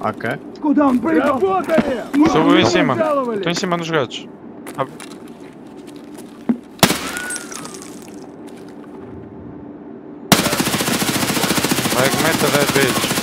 А АК? Куда он прибыл? Что вы Сима? Кто Сима нажгач? Like metal that bitch.